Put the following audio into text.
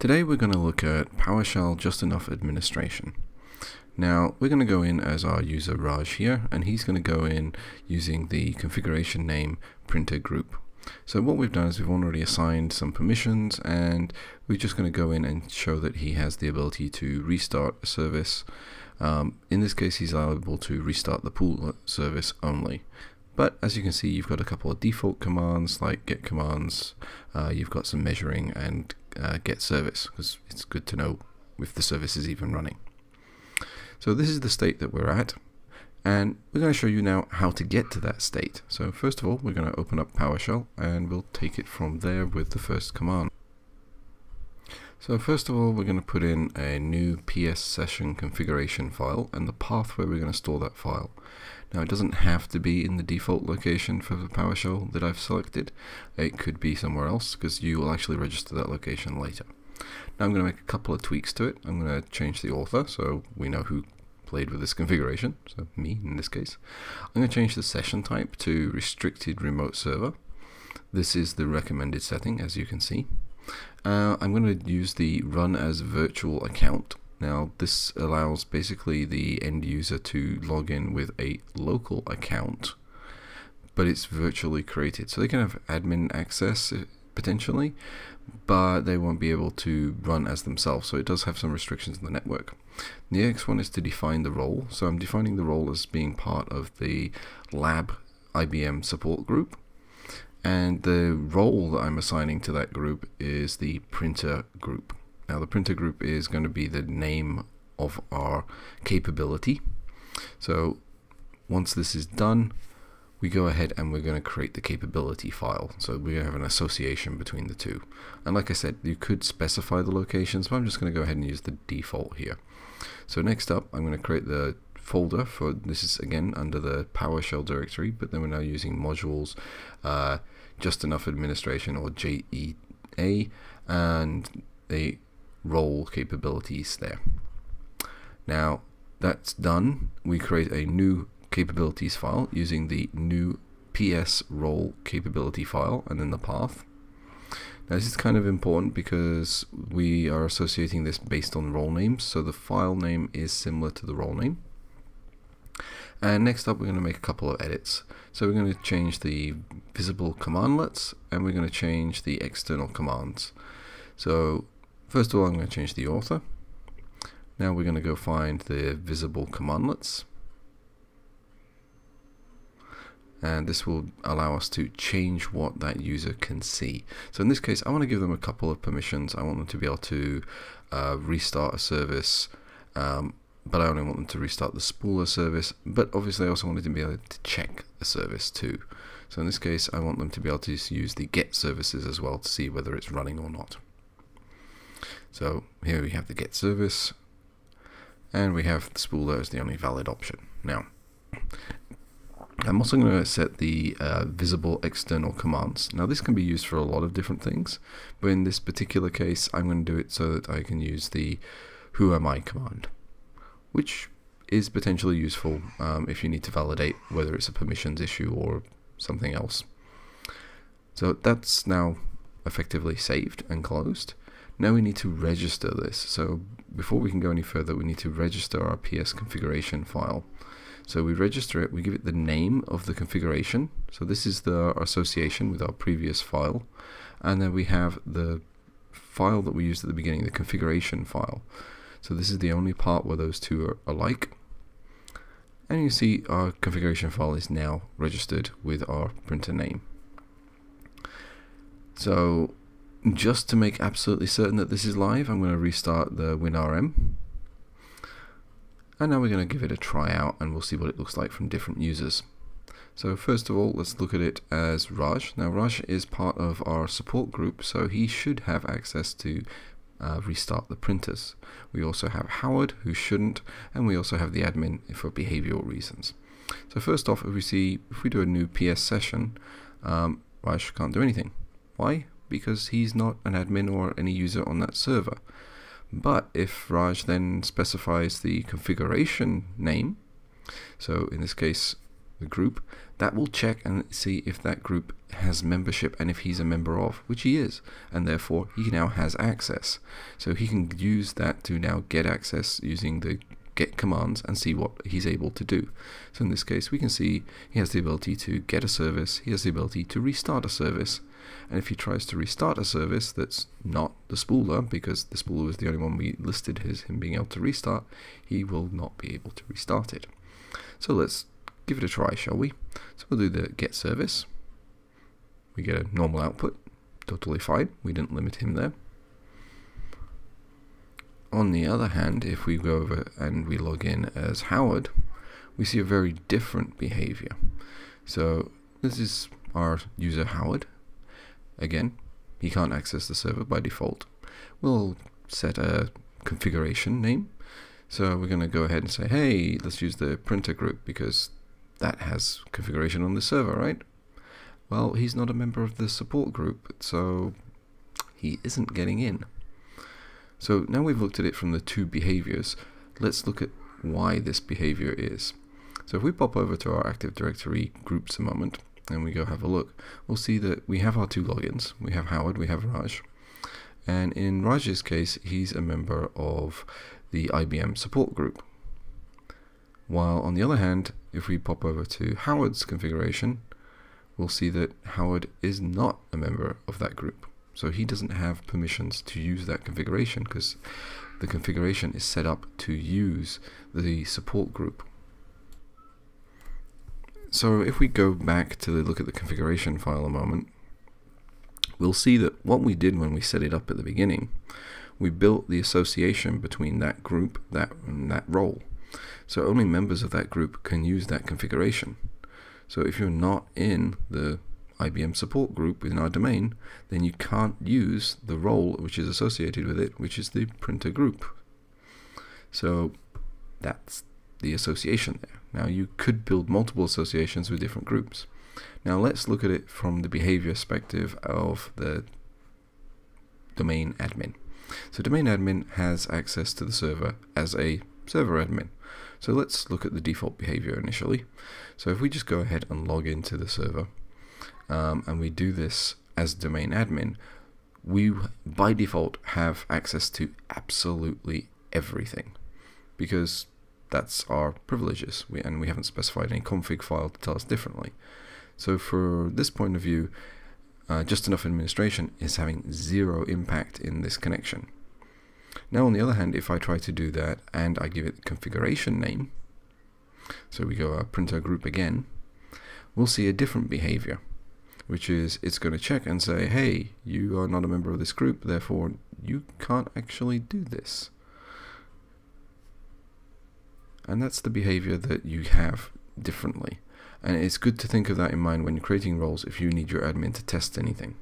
Today we're going to look at PowerShell Just Enough Administration. Now we're going to go in as our user Raj here and he's going to go in using the configuration name printer group. So what we've done is we've already assigned some permissions and we're just going to go in and show that he has the ability to restart a service. Um, in this case he's able to restart the spooler service only. But as you can see, you've got a couple of default commands like get commands, uh, you've got some measuring and uh, get service because it's good to know if the service is even running. So this is the state that we're at and we're going to show you now how to get to that state. So first of all we're going to open up PowerShell and we'll take it from there with the first command. So first of all we're going to put in a new PS session configuration file and the path where we're going to store that file. Now it doesn't have to be in the default location for the PowerShell that I've selected. It could be somewhere else because you will actually register that location later. Now I'm going to make a couple of tweaks to it. I'm going to change the author so we know who played with this configuration, so me in this case. I'm going to change the session type to restricted remote server. This is the recommended setting as you can see. Uh, I'm going to use the run as virtual account now this allows basically the end user to log in with a local account, but it's virtually created. So they can have admin access uh, potentially, but they won't be able to run as themselves. So it does have some restrictions in the network. The next one is to define the role. So I'm defining the role as being part of the lab IBM support group. And the role that I'm assigning to that group is the printer group. Now the printer group is going to be the name of our capability. So once this is done, we go ahead and we're going to create the capability file. So we have an association between the two. And like I said, you could specify the locations, but I'm just going to go ahead and use the default here. So next up, I'm going to create the folder for this is again under the PowerShell directory, but then we're now using modules, uh, just enough administration or JEA, and the role capabilities there. Now that's done, we create a new capabilities file using the new ps role capability file and then the path. Now this is kind of important because we are associating this based on role names, so the file name is similar to the role name. And next up we're going to make a couple of edits. So we're going to change the visible commandlets and we're going to change the external commands. So First of all, I'm going to change the author. Now we're going to go find the visible commandlets. And this will allow us to change what that user can see. So in this case, I want to give them a couple of permissions. I want them to be able to uh, restart a service, um, but I only want them to restart the spooler service. But obviously, I also wanted to be able to check the service too. So in this case, I want them to be able to use the get services as well to see whether it's running or not. So here we have the get service and we have the spooler as the only valid option. Now, I'm also going to set the uh, visible external commands. Now this can be used for a lot of different things, but in this particular case I'm going to do it so that I can use the who am I command, which is potentially useful um, if you need to validate whether it's a permissions issue or something else. So that's now effectively saved and closed. Now we need to register this. So before we can go any further, we need to register our PS configuration file. So we register it, we give it the name of the configuration. So this is the association with our previous file. And then we have the file that we used at the beginning, the configuration file. So this is the only part where those two are alike. And you see our configuration file is now registered with our printer name. So just to make absolutely certain that this is live, I'm going to restart the WinRM. And now we're going to give it a try out and we'll see what it looks like from different users. So first of all, let's look at it as Raj. Now Raj is part of our support group, so he should have access to uh, restart the printers. We also have Howard, who shouldn't, and we also have the admin for behavioral reasons. So first off, if we see, if we do a new PS session, um, Raj can't do anything. Why? because he's not an admin or any user on that server. But if Raj then specifies the configuration name, so in this case the group, that will check and see if that group has membership and if he's a member of, which he is, and therefore he now has access. So he can use that to now get access using the get commands and see what he's able to do. So in this case, we can see he has the ability to get a service, he has the ability to restart a service, and if he tries to restart a service that's not the spooler, because the spooler was the only one we listed as him being able to restart, he will not be able to restart it. So let's give it a try, shall we? So we'll do the get service. We get a normal output, totally fine. We didn't limit him there. On the other hand, if we go over and we log in as Howard, we see a very different behavior. So this is our user Howard. Again, he can't access the server by default. We'll set a configuration name. So we're going to go ahead and say, hey, let's use the printer group because that has configuration on the server, right? Well, he's not a member of the support group, so he isn't getting in. So now we've looked at it from the two behaviors, let's look at why this behavior is. So if we pop over to our Active Directory groups a moment, and we go have a look, we'll see that we have our two logins. We have Howard, we have Raj. And in Raj's case, he's a member of the IBM support group. While on the other hand, if we pop over to Howard's configuration, we'll see that Howard is not a member of that group. So he doesn't have permissions to use that configuration because the configuration is set up to use the support group. So if we go back to look at the configuration file a moment, we'll see that what we did when we set it up at the beginning, we built the association between that group that, and that role. So only members of that group can use that configuration. So if you're not in the IBM support group within our domain, then you can't use the role which is associated with it, which is the printer group. So that's the association there. Now you could build multiple associations with different groups. Now let's look at it from the behavior perspective of the domain admin. So domain admin has access to the server as a server admin. So let's look at the default behavior initially. So if we just go ahead and log into the server, um, and we do this as domain admin, we by default have access to absolutely everything because that's our privileges we, and we haven't specified any config file to tell us differently. So for this point of view, uh, just enough administration is having zero impact in this connection. Now on the other hand, if I try to do that and I give it configuration name, so we go uh, our printer group again, we'll see a different behavior, which is it's going to check and say, hey, you are not a member of this group, therefore you can't actually do this. And that's the behavior that you have differently. And it's good to think of that in mind when creating roles if you need your admin to test anything.